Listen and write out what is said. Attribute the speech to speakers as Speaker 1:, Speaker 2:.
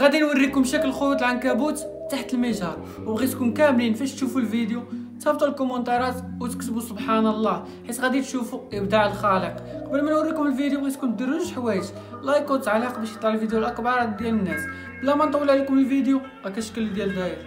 Speaker 1: غادي نوريكم شكل خيوط العنكبوت تحت المجهر. وبغيتكم كاملين فاش تشوفوا الفيديو تصيفطوا الكومنتات وتكتبوا سبحان الله حيت غادي تشوفوا إبداع الخالق. قبل ما نوريكم الفيديو بغيتكم ديروا جوج حوايج. like وتعليق باش يطلع الفيديو لأكبر عدد ديال الناس. بلا ما نطول عليكم الفيديو هكا الشكل ديال داير.